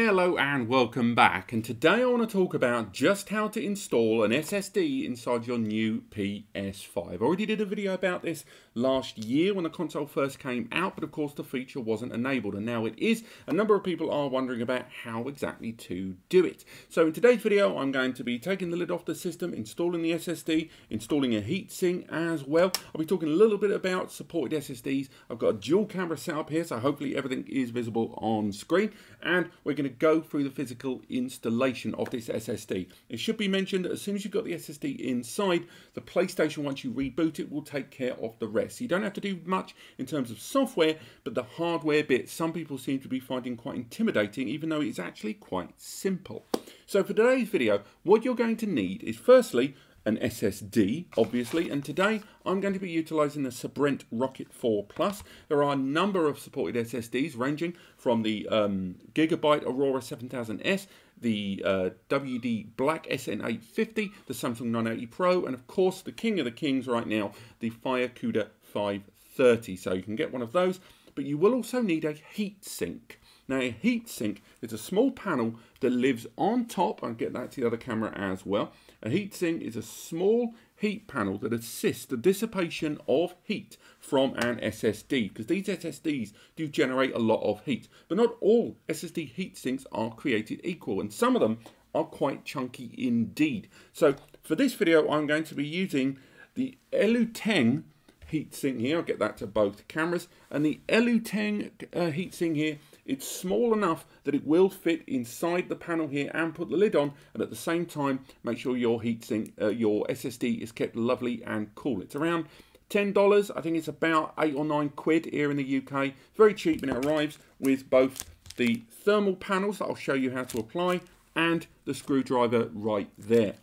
Hello and welcome back and today I want to talk about just how to install an SSD inside your new PS5. I already did a video about this last year when the console first came out but of course the feature wasn't enabled and now it is. A number of people are wondering about how exactly to do it. So in today's video I'm going to be taking the lid off the system, installing the SSD, installing a heatsink as well. I'll be talking a little bit about supported SSDs. I've got a dual camera setup here so hopefully everything is visible on screen and we're going to go through the physical installation of this SSD. It should be mentioned that as soon as you've got the SSD inside, the PlayStation, once you reboot it, will take care of the rest. So you don't have to do much in terms of software, but the hardware bit, some people seem to be finding quite intimidating, even though it's actually quite simple. So for today's video, what you're going to need is firstly, an SSD, obviously, and today I'm going to be utilizing the Sabrent Rocket 4 Plus. There are a number of supported SSDs ranging from the um, Gigabyte Aorus 7000S, the uh, WD Black SN850, the Samsung 980 Pro, and of course the king of the kings right now, the Fire FireCuda 530. So you can get one of those, but you will also need a heatsink. Now a heatsink is a small panel that lives on top, I'll get that to the other camera as well. A heatsink is a small heat panel that assists the dissipation of heat from an SSD because these SSDs do generate a lot of heat. But not all SSD heatsinks are created equal and some of them are quite chunky indeed. So for this video I'm going to be using the Eluteng heatsink here. I'll get that to both cameras. And the Eluteng uh, heatsink here it's small enough that it will fit inside the panel here and put the lid on and at the same time make sure your heatsink, uh, your SSD is kept lovely and cool. It's around $10. I think it's about 8 or 9 quid here in the UK. Very cheap and it arrives with both the thermal panels that I'll show you how to apply and the screwdriver right there.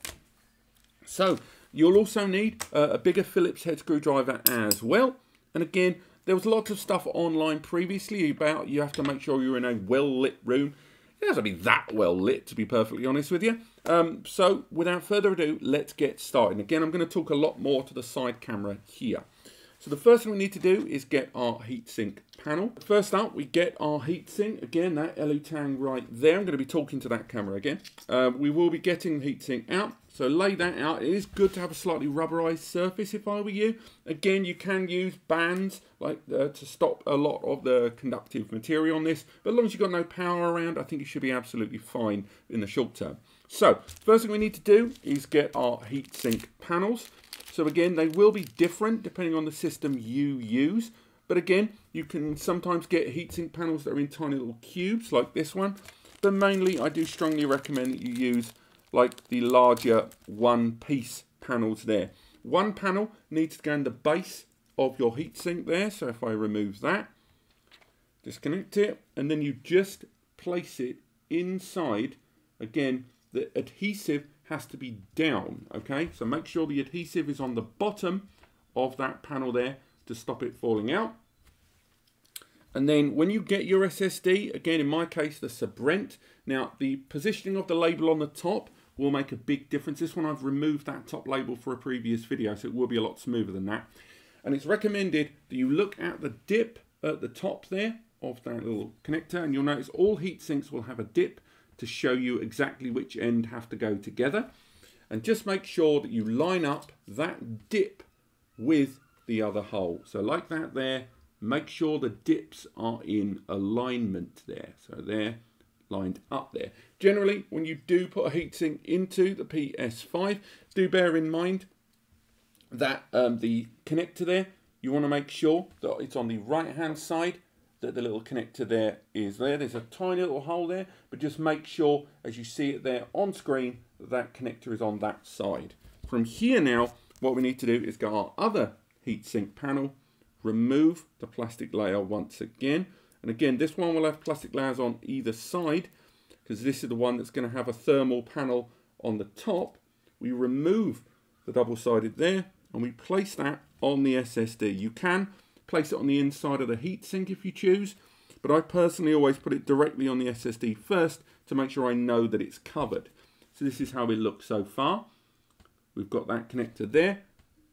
So you'll also need uh, a bigger Phillips head screwdriver as well. And again, there was lots of stuff online previously about you have to make sure you're in a well-lit room. It hasn't been that well lit, to be perfectly honest with you. Um, so, without further ado, let's get started. Again, I'm going to talk a lot more to the side camera here. So the first thing we need to do is get our heatsink panel. First up, we get our heatsink. Again, that Eluteng right there. I'm going to be talking to that camera again. Uh, we will be getting the heatsink out. So lay that out. It is good to have a slightly rubberized surface if I were you. Again, you can use bands like uh, to stop a lot of the conductive material on this. But as long as you've got no power around, I think it should be absolutely fine in the short term. So, first thing we need to do is get our heatsink panels. So again, they will be different depending on the system you use. But again, you can sometimes get heatsink panels that are in tiny little cubes like this one. But mainly, I do strongly recommend that you use like the larger one-piece panels there. One panel needs to go in the base of your heatsink there. So if I remove that, disconnect it, and then you just place it inside, again, the adhesive has to be down, okay? So make sure the adhesive is on the bottom of that panel there to stop it falling out. And then when you get your SSD, again, in my case, the Sabrent, now the positioning of the label on the top will make a big difference. This one I've removed that top label for a previous video, so it will be a lot smoother than that. And it's recommended that you look at the dip at the top there of that little connector, and you'll notice all heat sinks will have a dip to show you exactly which end have to go together. And just make sure that you line up that dip with the other hole. So like that there, make sure the dips are in alignment there. So they're lined up there. Generally, when you do put a heatsink into the PS5, do bear in mind that um, the connector there, you want to make sure that it's on the right hand side that the little connector there is there. There's a tiny little hole there, but just make sure as you see it there on screen that connector is on that side. From here now, what we need to do is go our other heatsink panel, remove the plastic layer once again. And again, this one will have plastic layers on either side because this is the one that's going to have a thermal panel on the top. We remove the double-sided there and we place that on the SSD. You can place it on the inside of the heatsink if you choose, but I personally always put it directly on the SSD first to make sure I know that it's covered. So this is how it looks so far. We've got that connector there,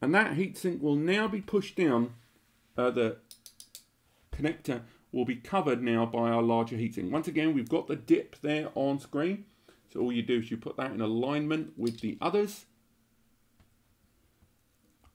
and that heatsink will now be pushed down uh, the connector will be covered now by our larger heatsink. Once again, we've got the dip there on screen. So all you do is you put that in alignment with the others.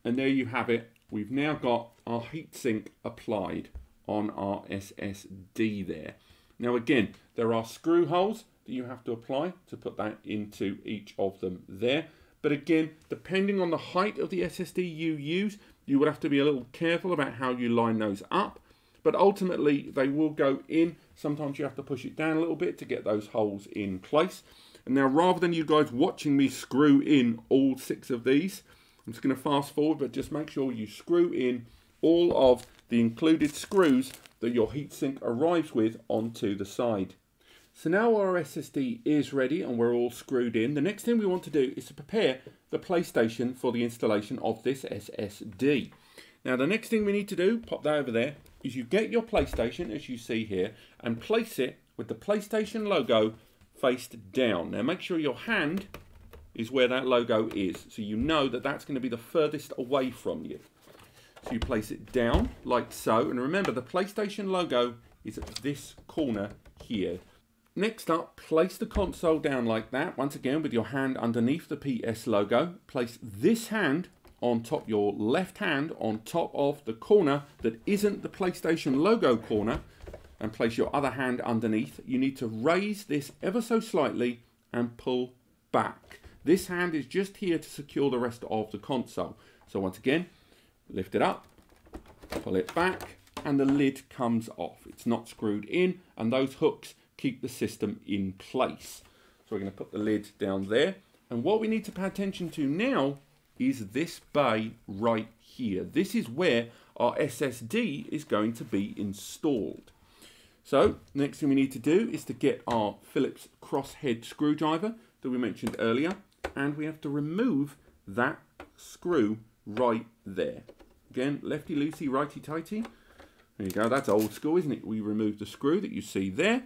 And there you have it. We've now got our heatsink applied on our SSD there. Now again, there are screw holes that you have to apply to put that into each of them there. But again, depending on the height of the SSD you use, you would have to be a little careful about how you line those up. But ultimately, they will go in. Sometimes you have to push it down a little bit to get those holes in place. And now, rather than you guys watching me screw in all six of these, I'm just going to fast forward, but just make sure you screw in all of the included screws that your heatsink arrives with onto the side. So now our SSD is ready and we're all screwed in. The next thing we want to do is to prepare the PlayStation for the installation of this SSD. Now the next thing we need to do, pop that over there, is you get your PlayStation as you see here and place it with the PlayStation logo faced down. Now make sure your hand is where that logo is so you know that that's going to be the furthest away from you. So you place it down like so and remember the PlayStation logo is at this corner here. Next up, place the console down like that, once again with your hand underneath the PS logo. Place this hand on top, your left hand on top of the corner that isn't the PlayStation logo corner and place your other hand underneath. You need to raise this ever so slightly and pull back. This hand is just here to secure the rest of the console. So once again, lift it up, pull it back, and the lid comes off. It's not screwed in, and those hooks keep the system in place. So we're going to put the lid down there. And what we need to pay attention to now is this bay right here. This is where our SSD is going to be installed. So next thing we need to do is to get our Phillips crosshead screwdriver that we mentioned earlier and we have to remove that screw right there. Again, lefty loosey, righty tighty. There you go, that's old school, isn't it? We remove the screw that you see there.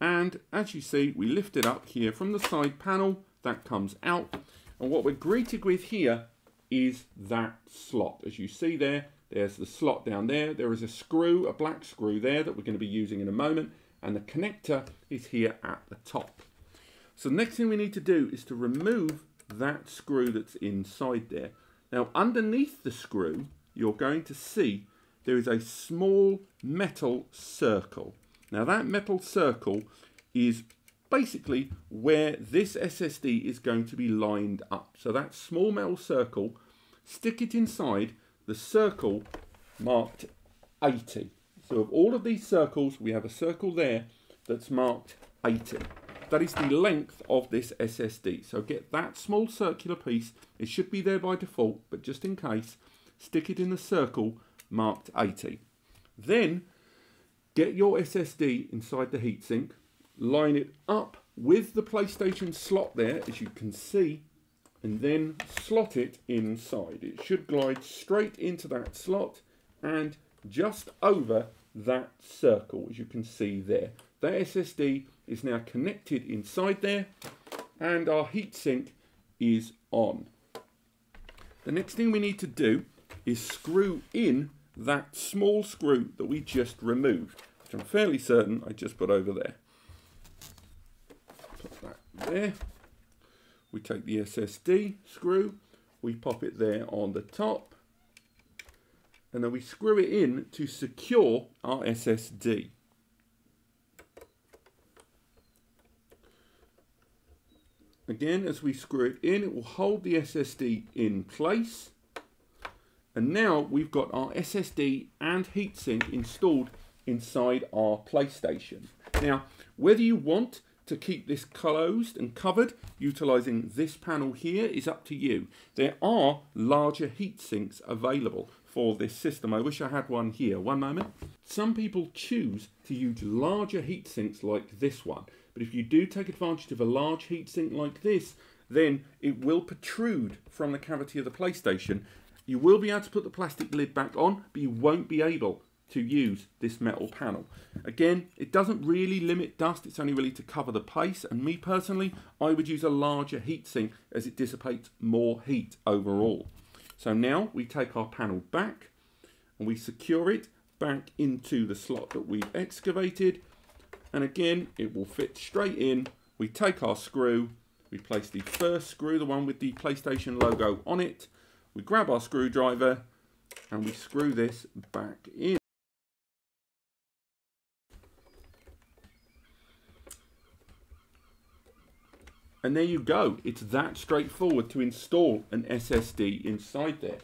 And as you see we lift it up here from the side panel. That comes out. And what we're greeted with here is that slot. As you see there there's the slot down there. There is a screw a black screw there that we're going to be using in a moment. And the connector is here at the top so the next thing we need to do is to remove that screw that's inside there now underneath the screw you're going to see there is a small metal circle now that metal circle is basically where this SSD is going to be lined up. So that small metal circle, stick it inside the circle marked 80. So of all of these circles, we have a circle there that's marked 80. That is the length of this SSD. So get that small circular piece. It should be there by default, but just in case, stick it in the circle marked 80. Then Get your SSD inside the heatsink, line it up with the PlayStation slot there, as you can see, and then slot it inside. It should glide straight into that slot and just over that circle, as you can see there. That SSD is now connected inside there, and our heatsink is on. The next thing we need to do is screw in that small screw that we just removed, which I'm fairly certain I just put over there. Put that there. We take the SSD screw, we pop it there on the top, and then we screw it in to secure our SSD. Again, as we screw it in, it will hold the SSD in place and now we've got our SSD and heatsink installed inside our PlayStation. Now, whether you want to keep this closed and covered utilizing this panel here is up to you. There are larger heat sinks available for this system. I wish I had one here. One moment. Some people choose to use larger heat sinks like this one. But if you do take advantage of a large heat sink like this, then it will protrude from the cavity of the PlayStation you will be able to put the plastic lid back on, but you won't be able to use this metal panel. Again, it doesn't really limit dust, it's only really to cover the pace, and me personally, I would use a larger heatsink as it dissipates more heat overall. So now we take our panel back and we secure it back into the slot that we've excavated. And again, it will fit straight in. We take our screw, we place the first screw, the one with the PlayStation logo on it. We grab our screwdriver and we screw this back in. And there you go. It's that straightforward to install an SSD inside there.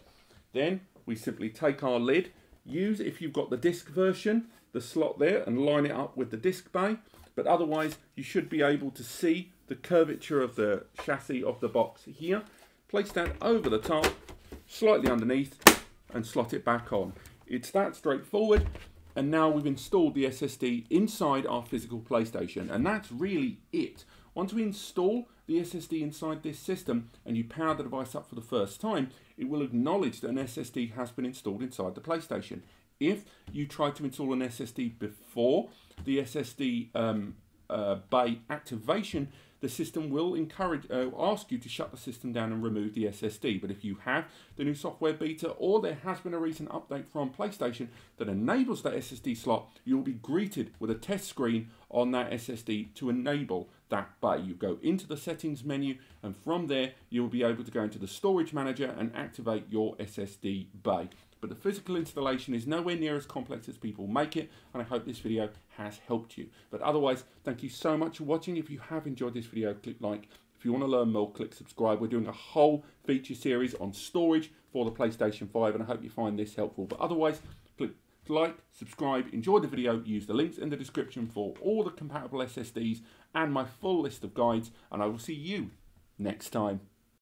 Then we simply take our lid, use if you've got the disk version, the slot there and line it up with the disk bay. But otherwise you should be able to see the curvature of the chassis of the box here. Place that over the top, slightly underneath and slot it back on. It's that straightforward and now we've installed the SSD inside our physical PlayStation and that's really it. Once we install the SSD inside this system and you power the device up for the first time, it will acknowledge that an SSD has been installed inside the PlayStation. If you try to install an SSD before the SSD um, uh, bay activation, the system will encourage uh, ask you to shut the system down and remove the SSD. But if you have the new software beta or there has been a recent update from PlayStation that enables that SSD slot, you'll be greeted with a test screen on that SSD to enable that bay. You go into the settings menu and from there you'll be able to go into the storage manager and activate your SSD bay but the physical installation is nowhere near as complex as people make it, and I hope this video has helped you. But otherwise, thank you so much for watching. If you have enjoyed this video, click like. If you want to learn more, click subscribe. We're doing a whole feature series on storage for the PlayStation 5, and I hope you find this helpful. But otherwise, click like, subscribe, enjoy the video, use the links in the description for all the compatible SSDs and my full list of guides, and I will see you next time.